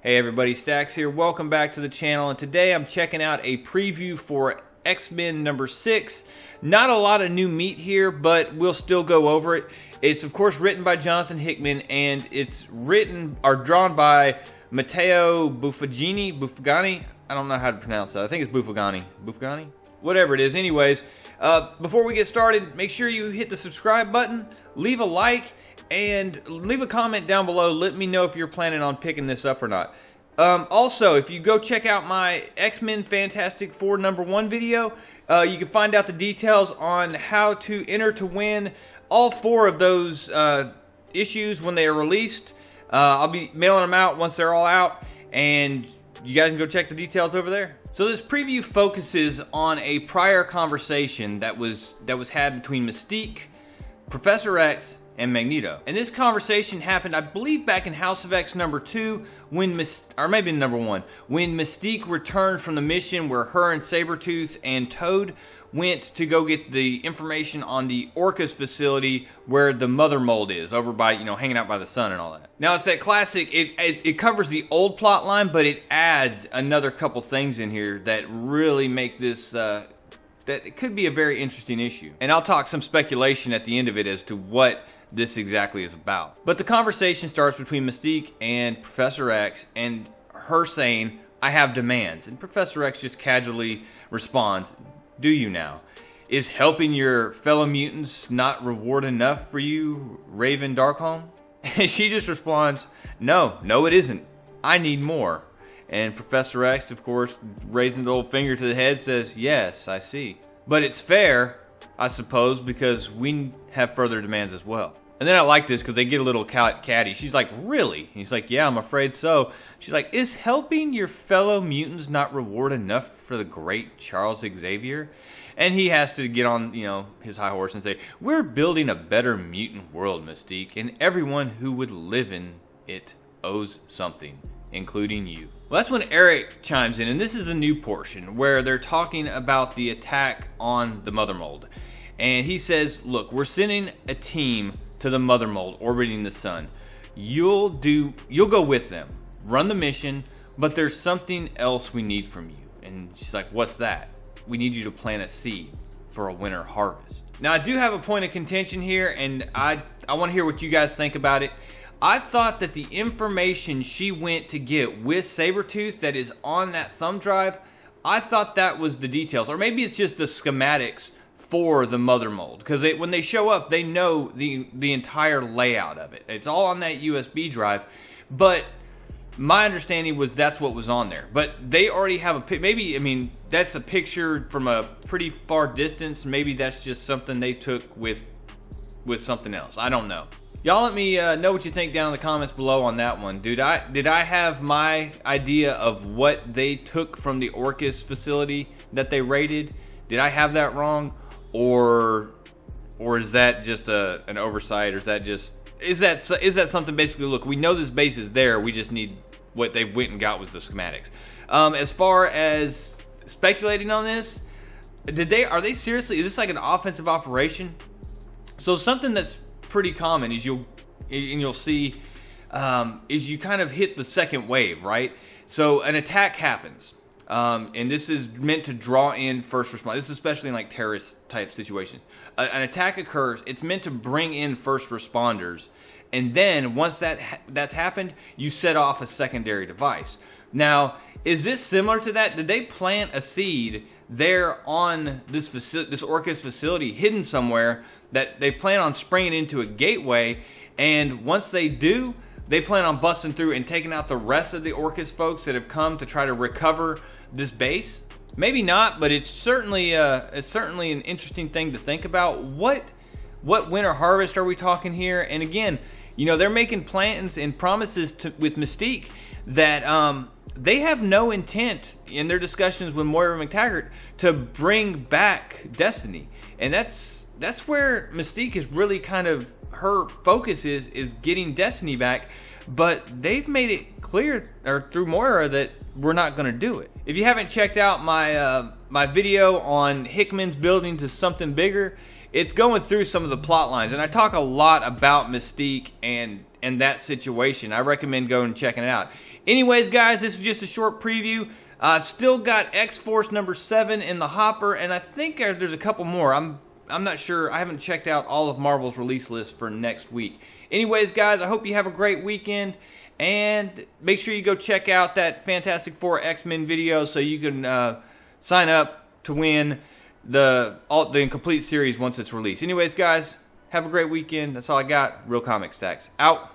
Hey everybody, Stacks here. Welcome back to the channel. And today I'm checking out a preview for X-Men number 6. Not a lot of new meat here, but we'll still go over it. It's of course written by Jonathan Hickman and it's written or drawn by Matteo Buffagini. Buffagani? I don't know how to pronounce that. I think it's Buffagani. Buffagani? Whatever it is. Anyways, uh, before we get started, make sure you hit the subscribe button, leave a like, and leave a comment down below. Let me know if you're planning on picking this up or not. Um, also, if you go check out my X-Men Fantastic Four number one video, uh, you can find out the details on how to enter to win all four of those uh, issues when they are released. Uh, I'll be mailing them out once they're all out, and you guys can go check the details over there. So this preview focuses on a prior conversation that was that was had between Mystique, Professor X, and Magneto. And this conversation happened, I believe, back in House of X number two, when Myst- or maybe number one, when Mystique returned from the mission where her and Sabretooth and Toad went to go get the information on the Orchis facility where the mother mold is, over by, you know, hanging out by the sun and all that. Now, it's that classic, it, it, it covers the old plot line, but it adds another couple things in here that really make this, uh, that it could be a very interesting issue. And I'll talk some speculation at the end of it as to what this exactly is about. But the conversation starts between Mystique and Professor X and her saying, I have demands. And Professor X just casually responds, Do you now? Is helping your fellow mutants not reward enough for you, Raven Darkholme? And she just responds, No, no, it isn't. I need more. And Professor X, of course, raising the old finger to the head, says, Yes, I see. But it's fair, I suppose, because we have further demands as well. And then I like this because they get a little catty. She's like, Really? He's like, Yeah, I'm afraid so. She's like, Is helping your fellow mutants not reward enough for the great Charles Xavier? And he has to get on, you know, his high horse and say, We're building a better mutant world, Mystique, and everyone who would live in it owes something, including you. Well, that's when Erik chimes in, and this is the new portion where they're talking about the attack on the Mother Mold. And he says, Look, we're sending a team to the Mother Mold orbiting the sun. You'll do you'll go with them. Run the mission, but there's something else we need from you. And she's like, "What's that?" We need you to plant a seed for a winter harvest. Now, I do have a point of contention here and I I want to hear what you guys think about it. I thought that the information she went to get with Sabretooth that is on that thumb drive, I thought that was the details. Or maybe it's just the schematics for the mother mold. Because when they show up they know the the entire layout of it. It's all on that usb drive. But my understanding was that's what was on there. But they already have a maybe i mean that's a picture from a pretty far distance. Maybe that's just something they took with with something else. I don't know y'all let me uh, know what you think down in the comments below on that one dude i did i have my idea of what they took from the orchis facility that they raided did i have that wrong or or is that just a an oversight, or is that just is that is that something basically? Look, we know this base is there. We just need what they went and got was the schematics. Um, as far as speculating on this, did they are they seriously? Is this like an offensive operation? So something that's pretty common is you'll and you'll see um, is you kind of hit the second wave, right? So an attack happens. Um, and this is meant to draw in first responders. This is especially in like terrorist type situations. An attack occurs. It's meant to bring in first responders, and then once that ha- that's happened, you set off a secondary device. Now, is this similar to that? Did they plant a seed there on this faci- this Orchis facility, hidden somewhere, that they plan on springing into a gateway? And once they do, they plan on busting through and taking out the rest of the Orchis folks that have come to try to recover this base? Maybe not, but it's certainly uh, it's certainly an interesting thing to think about. What what winter harvest are we talking here? And again, you know they're making plans and promises to, with Mystique that um, they have no intent in their discussions with Moira McTaggart to bring back Destiny, and that's that's where Mystique is really kind of her focus is is getting Destiny back but they've made it clear or through Moira that we're not going to do it. If you haven't checked out my uh, my video on Hickman's building to something bigger, it's going through some of the plot lines, and I talk a lot about Mystique and and that situation. I recommend going and checking it out. Anyways, guys, this is just a short preview. I've still got X Force number seven in the hopper, and I think there's a couple more. I'm I'm not sure. I haven't checked out all of Marvel's release list for next week. Anyways, guys, I hope you have a great weekend. And make sure you go check out that Fantastic Four X Men video so you can uh, sign up to win the all, the incomplete series once it's released. Anyways, guys, have a great weekend. That's all I got. Real Comic Stacks out.